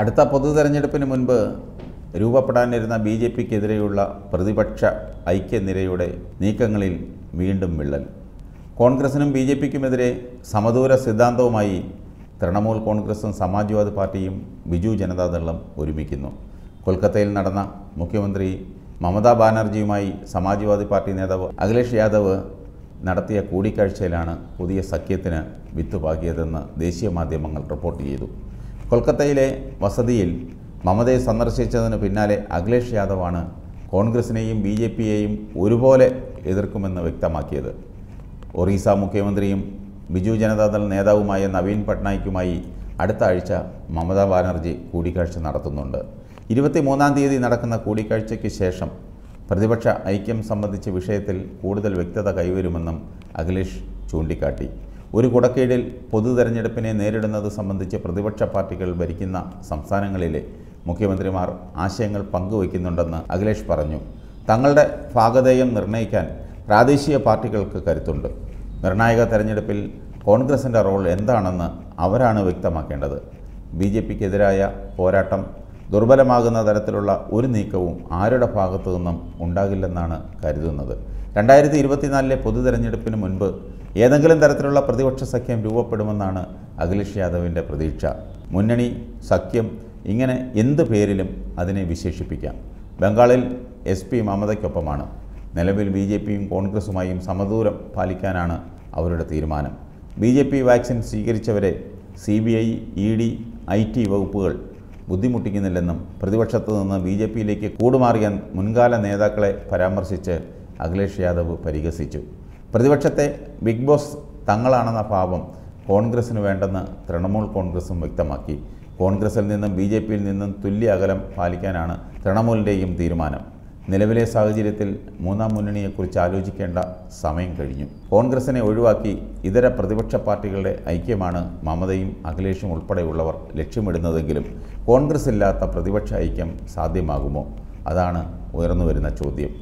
അടുത്ത പൊതു തെരഞ്ഞെടുപ്പിന് മുൻപ് രൂപപ്പെടാനിരുന്ന ബി ജെ പിക്കെതിരെയുള്ള പ്രതിപക്ഷ ഐക്യനിരയുടെ നീക്കങ്ങളിൽ വീണ്ടും വിള്ളൽ. കോൺഗ്രസിനും ബി ജെ പിക്കുമെതിരെ സമദൂര സിദ്ധാന്തവുമായി തൃണമൂൽ കോൺഗ്രസും സമാജ്വാദി പാർട്ടിയും ബിജു ജനതാദളും ഒരുമിക്കുന്നു. കൊൽക്കത്തയിൽ നടന്ന മുഖ്യമന്ത്രി മമതാ ബാനർജിയുമായി സമാജ്വാദി പാർട്ടി നേതാവ് അഖിലേഷ് യാദവ് നടത്തിയ കൂടിക്കാഴ്ചയിലാണ് പുതിയ സഖ്യത്തിന് വിത്തുപാകിയതെന്ന് ദേശീയ മാധ്യമങ്ങൾ റിപ്പോർട്ട് ചെയ്തു. കൊൽക്കത്തയിലെ വസതിയിൽ മമതയെ സന്ദർശിച്ചതിന് പിന്നാലെ അഖിലേഷ് യാദവാണ് കോൺഗ്രസിനെയും ബി ജെ പിയെയും ഒരുപോലെ എതിർക്കുമെന്ന് വ്യക്തമാക്കിയത്. ഒറീസ മുഖ്യമന്ത്രിയും ബിജു ജനതാദൾ നേതാവുമായ നവീൻ പട്നായിക്കുമായി അടുത്ത ആഴ്ച മമതാ ബാനർജി കൂടിക്കാഴ്ച നടത്തുന്നുണ്ട്. ഇരുപത്തിമൂന്നാം തീയതി നടക്കുന്ന കൂടിക്കാഴ്ചയ്ക്ക് ശേഷം പ്രതിപക്ഷ ഐക്യം സംബന്ധിച്ച വിഷയത്തിൽ കൂടുതൽ വ്യക്തത കൈവരുമെന്നും അഖിലേഷ് ചൂണ്ടിക്കാട്ടി. ഒരു കുടക്കീഴിൽ പൊതു തെരഞ്ഞെടുപ്പിനെ നേരിടുന്നത് സംബന്ധിച്ച് പ്രതിപക്ഷ പാർട്ടികൾ ഭരിക്കുന്ന സംസ്ഥാനങ്ങളിലെ മുഖ്യമന്ത്രിമാർ ആശയങ്ങൾ പങ്കുവയ്ക്കുന്നുണ്ടെന്ന് അഖിലേഷ് പറഞ്ഞു. തങ്ങളുടെ ഭാഗധേയം നിർണയിക്കാൻ പ്രാദേശിക പാർട്ടികൾക്ക് കരുത്തുണ്ട്. നിർണായക തെരഞ്ഞെടുപ്പിൽ കോൺഗ്രസിന്റെ റോൾ എന്താണെന്ന് അവരാണ് വ്യക്തമാക്കേണ്ടത്. ബി ജെ പിക്കെതിരായ പോരാട്ടം ദുർബലമാകുന്ന തരത്തിലുള്ള ഒരു നീക്കവും ആരുടെ ഭാഗത്തു നിന്നും ഉണ്ടാകില്ലെന്നാണ് കരുതുന്നത്. രണ്ടായിരത്തി ഇരുപത്തിനാലിലെ പൊതു തെരഞ്ഞെടുപ്പിന് മുൻപ് ഏതെങ്കിലും തരത്തിലുള്ള പ്രതിപക്ഷ സഖ്യം രൂപപ്പെടുമെന്നാണ് അഖിലേഷ് യാദവിന്റെ പ്രതീക്ഷ. മുന്നണി സഖ്യം ഇങ്ങനെ എന്ത് പേരിലും അതിനെ വിശേഷിപ്പിക്കാം. ബംഗാളിൽ എസ് പി മമതയ്ക്കൊപ്പമാണ്. നിലവിൽ ബി ജെ പിയും കോൺഗ്രസുമായും സമദൂരം പാലിക്കാനാണ് അവരുടെ തീരുമാനം. B J P vaccine സ്വീകരിച്ചവരെ C B I E D I T വകുപ്പുകൾ ബുദ്ധിമുട്ടിക്കുന്നില്ലെന്നും പ്രതിപക്ഷത്തു നിന്ന് ബി ജെ പിയിലേക്ക് കൂടുമാറിയ മുൻകാല നേതാക്കളെ പരാമർശിച്ച് അഖിലേഷ് യാദവ് പരിഹസിച്ചു. പ്രതിപക്ഷത്തെ ബിഗ് ബോസ് തങ്ങളാണെന്ന ഭാവം കോൺഗ്രസിന് വേണ്ടെന്ന് തൃണമൂൽ കോൺഗ്രസും വ്യക്തമാക്കി. കോൺഗ്രസിൽ നിന്നും ബി ജെ പിയിൽ നിന്നും തുല്യ അകലം പാലിക്കാനാണ് തൃണമൂലിന്റെയും തീരുമാനം. നിലവിലെ സാഹചര്യത്തിൽ മൂന്നാം മുന്നണിയെക്കുറിച്ച് ആലോചിക്കേണ്ട സമയം കഴിഞ്ഞു. കോൺഗ്രസിനെ ഒഴിവാക്കി ഇതര പ്രതിപക്ഷ പാർട്ടികളുടെ ഐക്യമാണ് മമതയും അഖിലേഷും ഉൾപ്പെടെയുള്ളവർ ലക്ഷ്യമിടുന്നതെങ്കിലും കോൺഗ്രസ് ഇല്ലാത്ത പ്രതിപക്ഷ ഐക്യം സാധ്യമാകുമോ? അതാണ് ഉയർന്നു വരുന്ന ചോദ്യം.